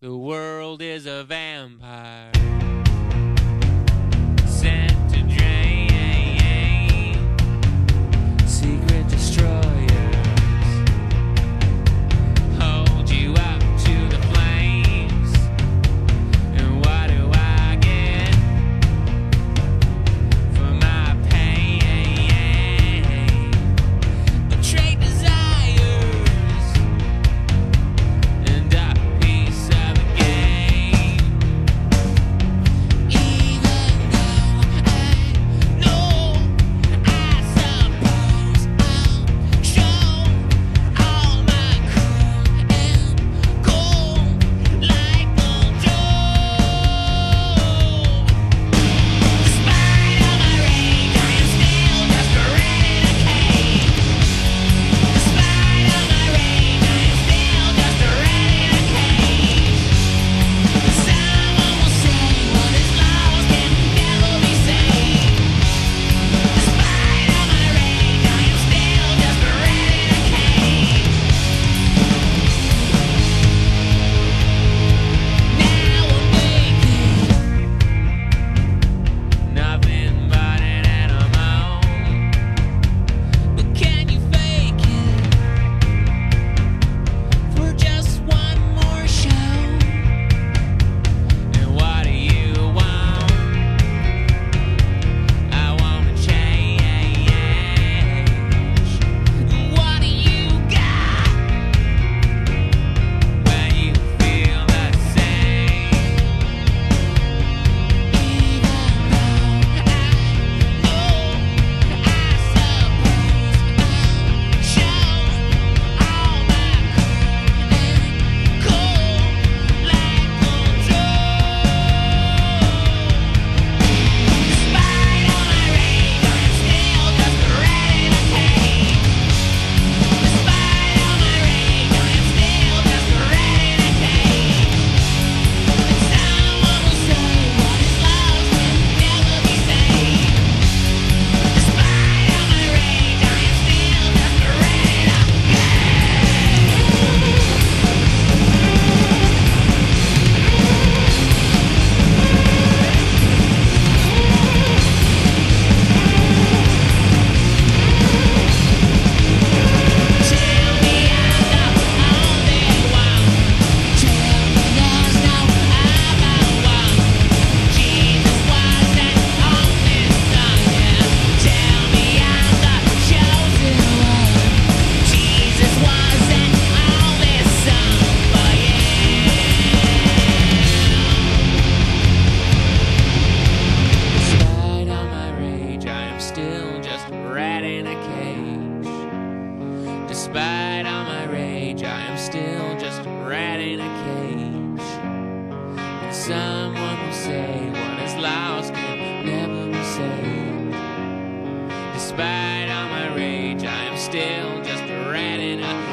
The world is a vampire. cage. Despite all my rage, I am still just a rat in a cage. And someone will say, what is lost can never be saved. Despite all my rage, I am still just a rat in a cage.